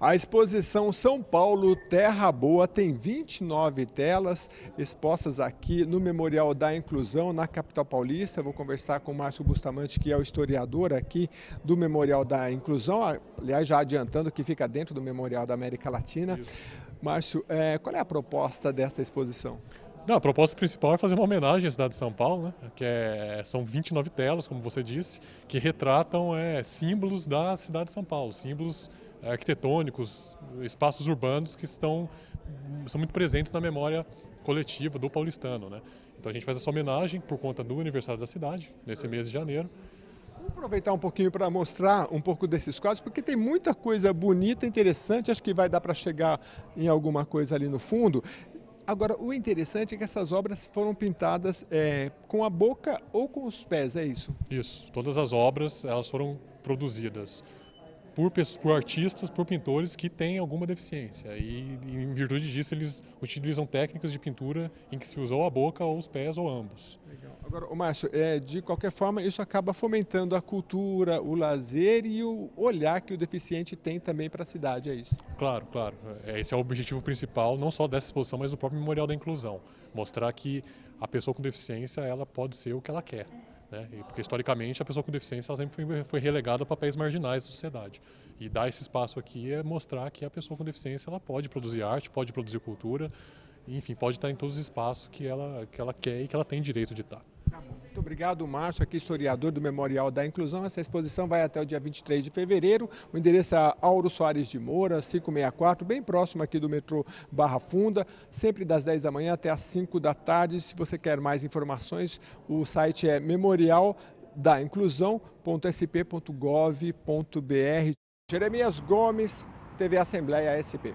A exposição São Paulo Terra Boa tem 29 telas expostas aqui no Memorial da Inclusão, na capital paulista. Eu vou conversar com o Márcio Bustamante, que é o historiador aqui do Memorial da Inclusão. Aliás, já adiantando que fica dentro do Memorial da América Latina. Isso. Márcio, é, qual é a proposta dessa exposição? Não, a proposta principal é fazer uma homenagem à cidade de São Paulo, né? que é, são 29 telas, como você disse, que retratam é, símbolos da cidade de São Paulo, símbolos arquitetônicos, espaços urbanos que estão são muito presentes na memória coletiva do paulistano, né? Então a gente faz essa homenagem por conta do aniversário da cidade nesse mês de janeiro. Vamos aproveitar um pouquinho para mostrar um pouco desses quadros, porque tem muita coisa bonita, interessante, acho que vai dar para chegar em alguma coisa ali no fundo. Agora, o interessante é que essas obras foram pintadas é, com a boca ou com os pés, é isso? Isso. Todas as obras elas foram produzidas por, por artistas, por pintores que têm alguma deficiência. E, em virtude disso, eles utilizam técnicas de pintura em que se usou a boca ou os pés ou ambos. Legal. Agora, o Márcio, é, de qualquer forma, isso acaba fomentando a cultura, o lazer e o olhar que o deficiente tem também para a cidade, é isso? Claro, claro. É, esse é o objetivo principal, não só dessa exposição, mas do próprio Memorial da Inclusão. Mostrar que a pessoa com deficiência ela pode ser o que ela quer. Né? Porque historicamente a pessoa com deficiência sempre foi relegada a papéis marginais da sociedade. E dar esse espaço aqui é mostrar que a pessoa com deficiência ela pode produzir arte, pode produzir cultura, enfim, pode estar em todos os espaços que ela, que ela quer e que ela tem direito de estar. Muito obrigado, Márcio, aqui historiador do Memorial da Inclusão. Essa exposição vai até o dia 23 de fevereiro. O endereço é Auro Soares de Moura, 564, bem próximo aqui do metrô Barra Funda, sempre das 10 da manhã até as 5 da tarde. Se você quer mais informações, o site é memorialdainclusão.sp.gov.br. Jeremias Gomes, TV Assembleia SP.